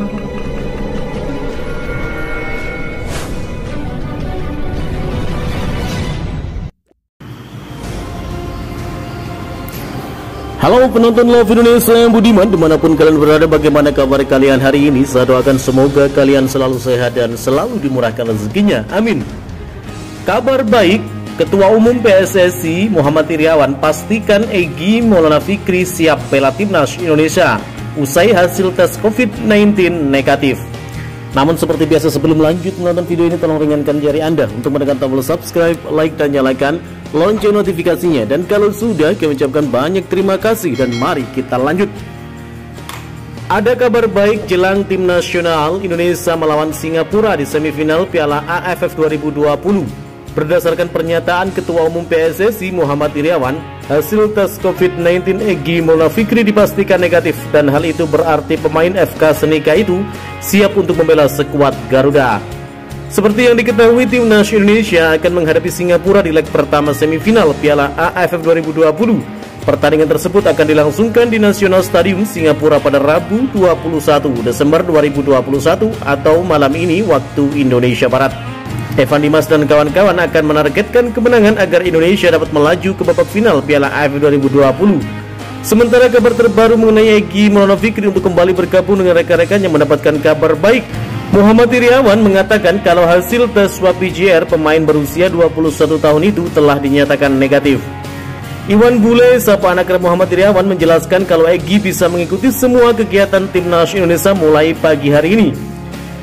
Halo penonton Love Indonesia yang budiman Di mana pun kalian berada bagaimana kabar kalian hari ini? Saya doakan semoga kalian selalu sehat dan selalu dimurahkan rezekinya. Amin. Kabar baik Ketua Umum PSSI Muhammad Iriawan pastikan Egi Maulana Fikri siap bela timnas Indonesia usai hasil tes COVID-19 negatif. Namun seperti biasa sebelum lanjut menonton video ini tolong ringankan jari Anda untuk menekan tombol subscribe, like, dan nyalakan lonceng notifikasinya. Dan kalau sudah, kami ucapkan banyak terima kasih dan mari kita lanjut. Ada kabar baik jelang tim nasional Indonesia melawan Singapura di semifinal Piala AFF 2020. Berdasarkan pernyataan Ketua Umum PSSI Muhammad Iriawan, hasil tes COVID-19 Egi Maulana Fikri dipastikan negatif dan hal itu berarti pemain FK Senika itu siap untuk membela sekuat Garuda. Seperti yang diketahui, timnas Indonesia akan menghadapi Singapura di leg pertama semifinal Piala AFF 2020. Pertandingan tersebut akan dilangsungkan di National Stadium Singapura pada Rabu 21 Desember 2021 atau malam ini waktu Indonesia Barat. Evan Dimas dan kawan-kawan akan menargetkan kemenangan agar Indonesia dapat melaju ke babak final Piala AFF 2020. Sementara kabar terbaru mengenai Egi Maulana Fikri untuk kembali bergabung dengan rekan-rekan yang mendapatkan kabar baik. Muhammad Iriawan mengatakan kalau hasil tes swab PCR pemain berusia 21 tahun itu telah dinyatakan negatif. Iwan Bule, sapa anak Muhammad Iriawan menjelaskan kalau Egi bisa mengikuti semua kegiatan timnas Indonesia mulai pagi hari ini.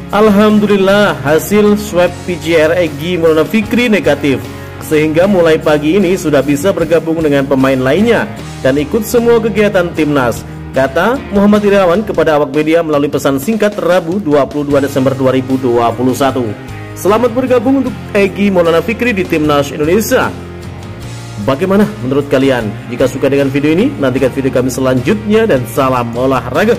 Alhamdulillah hasil swab PCR Egi Maulana Fikri negatif sehingga mulai pagi ini sudah bisa bergabung dengan pemain lainnya dan ikut semua kegiatan timnas kata Muhammad Irawan kepada awak media melalui pesan singkat Rabu 22 Desember 2021 Selamat bergabung untuk Egi Maulana Fikri di Timnas Indonesia Bagaimana menurut kalian? Jika suka dengan video ini, nantikan video kami selanjutnya dan salam olahraga.